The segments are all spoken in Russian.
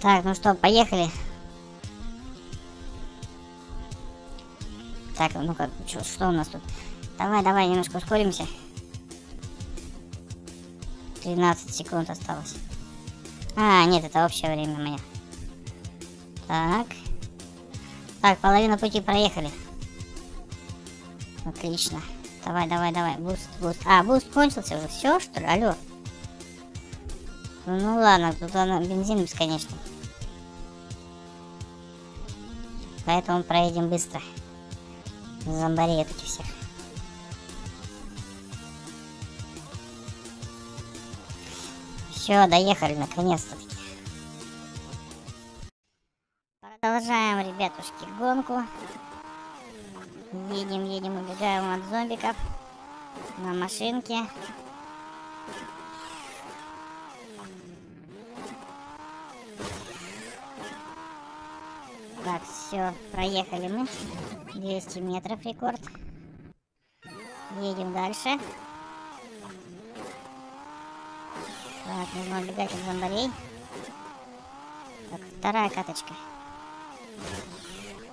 Так, ну что, поехали. Так, ну как, что, что у нас тут? Давай, давай, немножко ускоримся. 13 секунд осталось. А, нет, это общее время мое. Так. Так, половину пути проехали. Отлично. Давай, давай, давай. Boost, boost. А, boost кончился уже. Все, что ли? Алло. Ну ладно, тут она бензин бесконечный. Поэтому проедем быстро. Зомбареют эти всех. Все, доехали наконец-то. Продолжаем, ребятушки, гонку. Едем, едем, убегаем от зомбиков на машинке. Так, все, проехали мы. 200 метров рекорд. Едем дальше. Так, нужно убегать от зомбарей. Так, вторая каточка.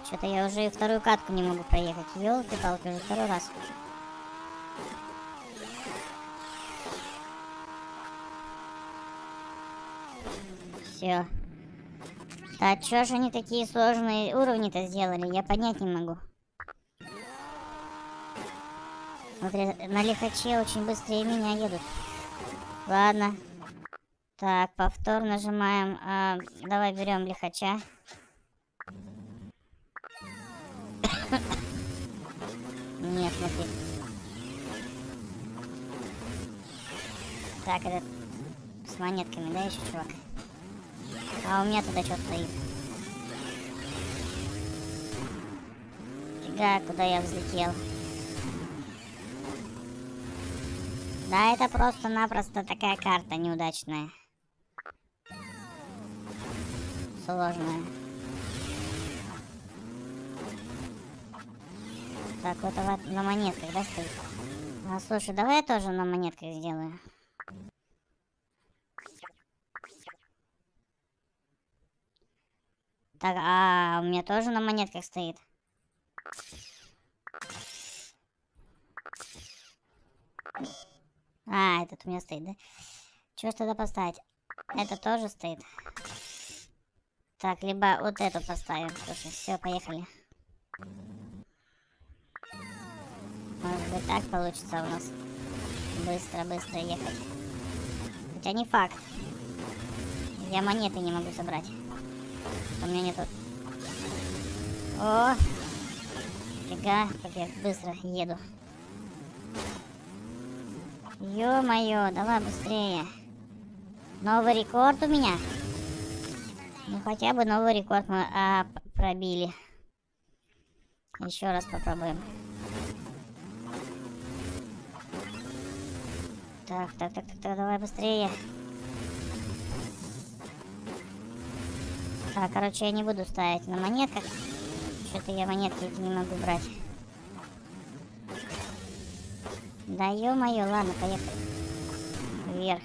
Что-то я уже вторую катку не могу проехать. Ёлки-палки, уже второй раз. Все. Да чё же они такие сложные уровни-то сделали? Я понять не могу. Смотри, на лихаче очень быстрее меня едут. Ладно. Так, повтор нажимаем. А, давай берем лихача. Нет, смотри. Так, это с монетками, да, еще чувак? А у меня тогда что стоит? Фига, куда я взлетел. Да, это просто-напросто такая карта неудачная. Сложная. Так, вот на монетках, да, стоит? А, слушай, давай я тоже на монетках сделаю. Так, а у меня тоже на монетках стоит. А, этот у меня стоит, да? Что ж тогда поставить? Это тоже стоит. Так, либо вот эту поставим. Слушай, все, поехали. Может быть так получится у нас быстро-быстро ехать. Хотя не факт. Я монеты не могу собрать. У меня нету... О! Фига, как я быстро еду. Ё-моё, давай быстрее. Новый рекорд у меня. Ну хотя бы новый рекорд мы а, пробили. Еще раз попробуем. Так, так, так, так, так, давай быстрее. Так, короче, я не буду ставить на монетках. Что-то я монетки не могу брать. Да ё-моё, ладно, поехали. Вверх.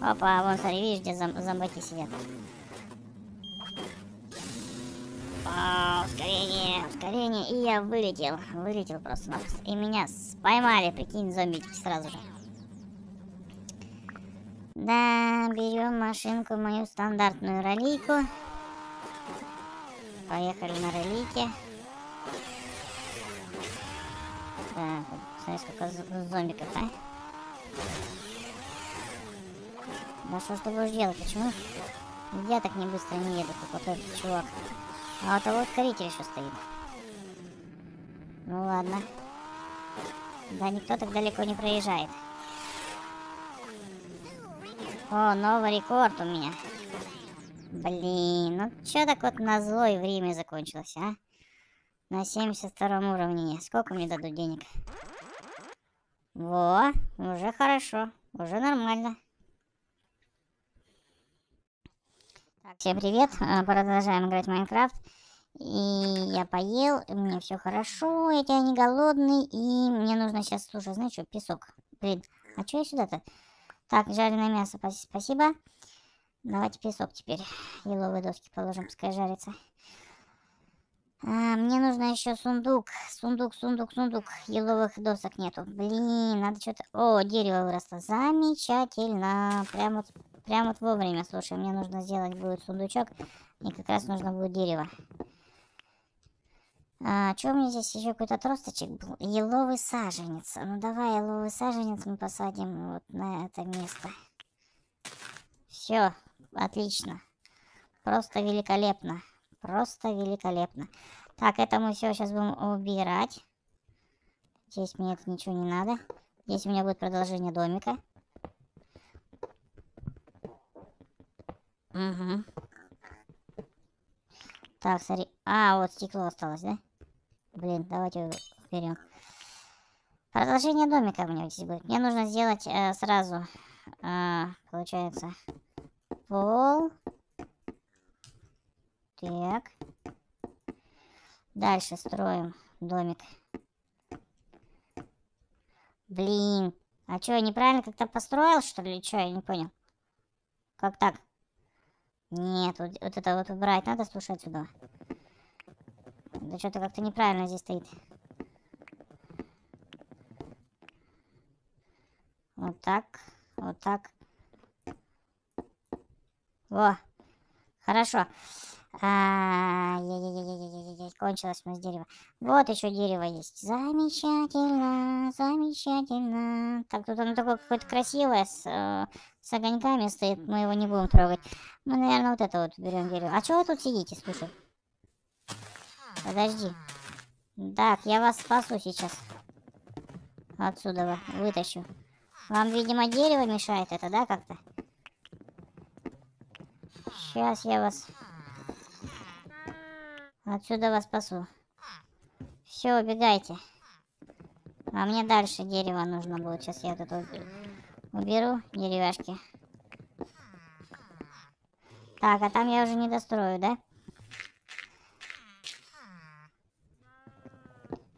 Опа, вон, смотри, видишь, где зом зомбаки сидят. А, ускорение, ускорение. И я вылетел. Вылетел просто-напросто. И меня поймали, прикинь, зомбики сразу же. Да, берем машинку, мою стандартную ролику. Поехали на ролике. Так, смотри, сколько зомбиков, а? Да что ж ты будешь делать? Почему я так не быстро не еду, как вот этот чувак? А у того ускоритель еще стоит. Ну ладно. Да никто так далеко не проезжает. О, новый рекорд у меня. Блин, ну что так вот на злой время закончилось, а? На 72 уровне. Сколько мне дадут денег? Во, уже хорошо. Уже нормально. Так, всем привет. А, продолжаем играть в Майнкрафт. И я поел, мне все хорошо, я не голодный, и мне нужно сейчас, слушай, знаешь что, песок. Блин, а что я сюда-то? Так, жареное мясо, спасибо. Давайте песок теперь. Еловые доски положим, пускай жарится. А, мне нужно еще сундук. Сундук, сундук, сундук. Еловых досок нету. Блин, надо что-то... О, дерево выросло. Замечательно. Прям вот, прям вот вовремя. Слушай, мне нужно сделать будет сундучок. И как раз нужно будет дерево. А, что у меня здесь еще какой-то отросточек был? Еловый саженец. Ну давай еловый саженец мы посадим вот на это место. Все, отлично. Просто великолепно. Просто великолепно. Так, это мы все сейчас будем убирать. Здесь мне это ничего не надо. Здесь у меня будет продолжение домика. Угу. Так, смотри. А, вот стекло осталось, да? Блин, давайте уберем. Продолжение домика у меня здесь будет. Мне нужно сделать э, сразу, э, получается, пол. Так. Дальше строим домик. Блин. А что, я неправильно как-то построил, что ли? Что, я не понял. Как так? Нет, вот, вот это вот убрать надо, слушай, отсюда. Что-то как-то неправильно здесь стоит. Вот так, вот так. Во, хорошо. А, кончилось у нас дерево. Вот еще дерево есть. Замечательно, замечательно. Так, тут оно такое какое-то красивое, с, э, с огоньками стоит. Мы его не будем трогать. Мы, наверное, вот это вот берем дерево. А что вы тут сидите, слушай? Подожди. Так, я вас спасу сейчас. Отсюда вытащу. Вам, видимо, дерево мешает это, да, как-то? Сейчас я вас Отсюда вас спасу. Все, убегайте. А мне дальше дерево нужно будет. Сейчас я тут уберу деревяшки. Так, а там я уже не дострою, да?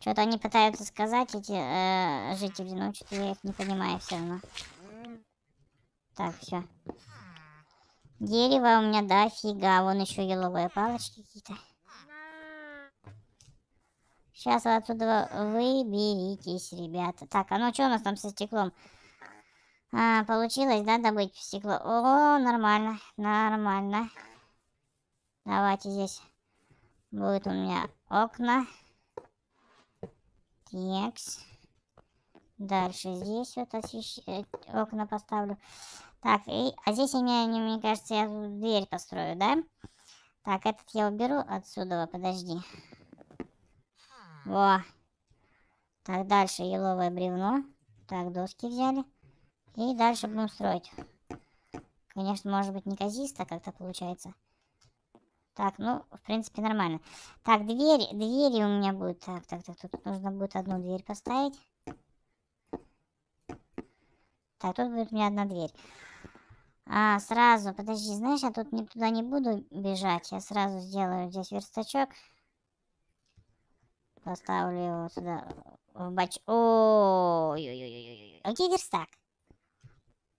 Что-то они пытаются сказать, эти э, жители, но что-то я их не понимаю все равно. Так, все. Дерево у меня дофига. Вон еще еловые палочки какие-то. Сейчас вы отсюда выберитесь, ребята. Так, а ну что у нас там со стеклом? А, получилось, да, добыть стекло? О, нормально, нормально. Давайте здесь будет у меня окна. Текс. Дальше здесь вот освещ... Э, окна поставлю. Так, и... а здесь меня, мне кажется, я дверь построю, да? Так, этот я уберу отсюда, подожди. Во. Так, дальше еловое бревно. Так, доски взяли. И дальше будем строить. Конечно, может быть, неказисто как-то получается. Так, ну, в принципе, нормально. Так, двери, двери у меня будут. Так, так, так, тут нужно будет одну дверь поставить. Так, тут будет у меня одна дверь. А, сразу, подожди, знаешь, я тут не, туда не буду бежать. Я сразу сделаю здесь верстачок. Поставлю его сюда в бач... Ой-ой-ой-ой. А где верстак?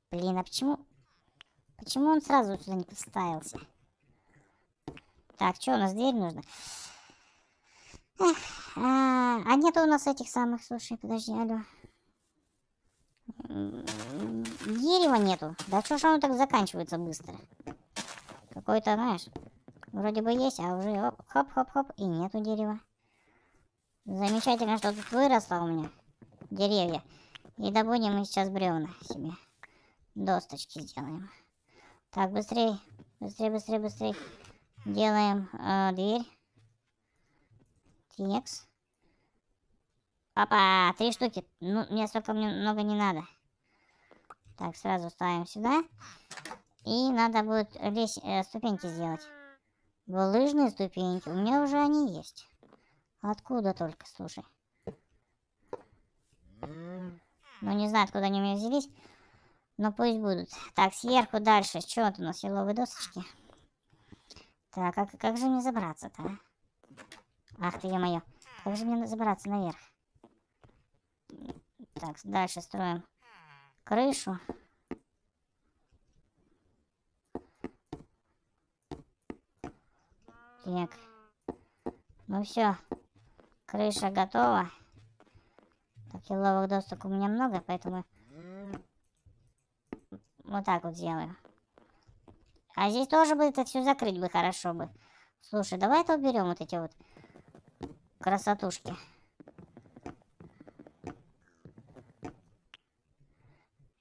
Блин, а почему... Почему он сразу сюда не поставился? Так, что у нас дверь нужно? А, а нету у нас этих самых, слушай, подожди, алло. Дерева нету. Да что ж оно так заканчивается быстро? Какой-то, знаешь, вроде бы есть, а уже хоп-хоп-хоп, и нету дерева. Замечательно, что тут выросло у меня деревья. И добудем мы сейчас бревна себе. Досточки сделаем. Так, быстрее, быстрее, быстрее, быстрее. Делаем э, дверь. Текс. Папа, три штуки. Ну, мне столько мне много не надо. Так, сразу ставим сюда. И надо будет лезь, э, ступеньки сделать. Лыжные ступеньки. У меня уже они есть. Откуда только, слушай. Ну, не знаю, откуда они у меня взялись. Но пусть будут. Так, сверху дальше. Что у нас? Еловые досочки. Так, а как же мне забраться-то, а? Ах ты, ё-моё. Как же мне забраться наверх? Так, дальше строим крышу. Так. Ну все, крыша готова. Так, еловых досок у меня много, поэтому вот так вот сделаю. А здесь тоже бы это все закрыть бы хорошо бы. Слушай, давай это уберем вот эти вот красотушки.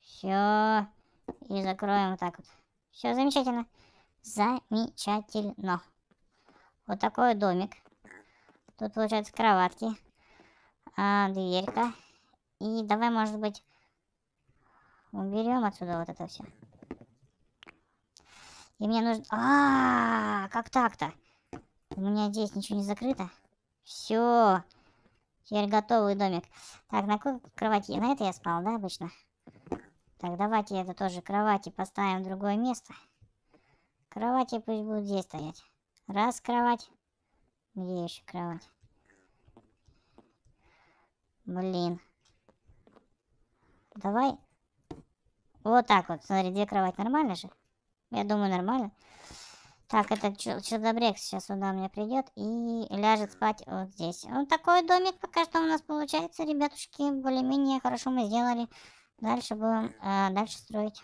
Все. И закроем вот так вот. Все замечательно. Замечательно. Вот такой домик. Тут получается кроватки. А, дверька. И давай, может быть, уберем отсюда вот это все. И мне нужно... А, -а, -а как так-то? У меня здесь ничего не закрыто. Все. Теперь готовый домик. Так, на какой кровати? На это я спал, да, обычно? Так, давайте это тоже кровати поставим в другое место. Кровати пусть будут здесь стоять. Раз кровать. Где еще кровать? Блин. Давай. Вот так вот. Смотри, две кровати. Нормально же? Я думаю, нормально. Так, этот челдобрек сейчас сюда мне придет и ляжет спать вот здесь. Вот такой домик пока что у нас получается, ребятушки. Более-менее хорошо мы сделали. Дальше будем э, дальше строить.